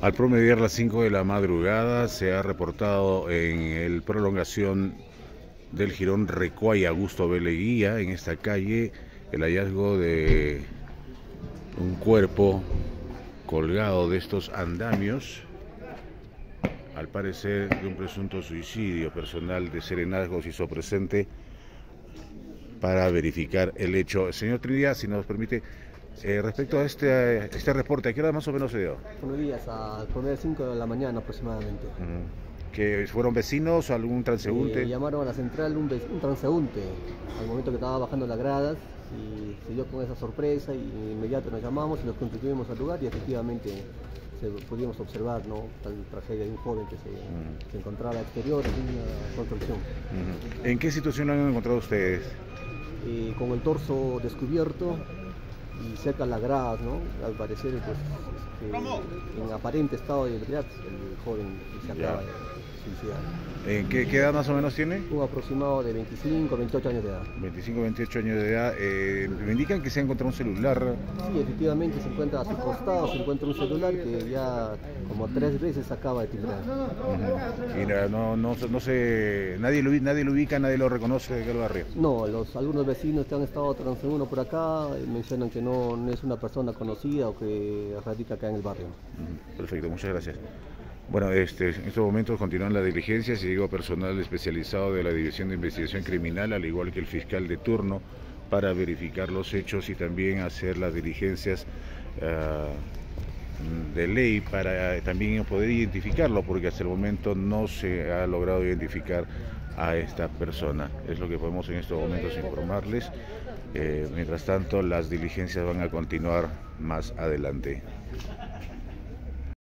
Al promediar las 5 de la madrugada se ha reportado en el prolongación del jirón Recuay Augusto Beleguía en esta calle el hallazgo de un cuerpo colgado de estos andamios al parecer de un presunto suicidio personal de Serenazgo se hizo presente para verificar el hecho. Señor Trinidad, si nos permite, eh, respecto a este, este reporte, ¿a qué hora más o menos se dio? Buenos días, a las 5 de la mañana aproximadamente. ¿Que fueron vecinos o algún transeúnte? Eh, llamaron a la central un, un, transeúnte al momento que estaba bajando las gradas y se dio con esa sorpresa y inmediato nos llamamos y nos constituimos al lugar y efectivamente pudimos observar ¿no? la tragedia de un joven que se, encontraba exterior en una construcción. ¿En qué situación lo han encontrado ustedes? Eh, con el torso descubierto y cerca las gradas, ¿no? Al parecer, pues, este, en aparente estado de ebriedad, el joven se acaba de. ¿En qué, edad más o menos tiene? Un aproximado de 25, 28 años de edad. 25, 28 años de edad. Eh, me indican que se ha encontrado un celular. Sí, efectivamente se encuentra a su costado, se encuentra un celular que ya como tres veces acaba de timbrar. Y no, no, no sé, nadie lo, nadie lo ubica, nadie lo reconoce de qué barrio. No, los, algunos vecinos que han estado transeúntes por acá eh, mencionan que no, no, es una persona conocida o que radica acá en el barrio. Perfecto, muchas gracias. Bueno, este, en estos momentos continúan las diligencias y digo personal especializado de la División de Investigación Criminal, al igual que el fiscal de turno, para verificar los hechos y también hacer las diligencias ah, de ley para también poder identificarlo, porque hasta el momento no se ha logrado identificar a esta persona. Es lo que podemos en estos momentos informarles. Eh, mientras tanto, las diligencias van a continuar más adelante.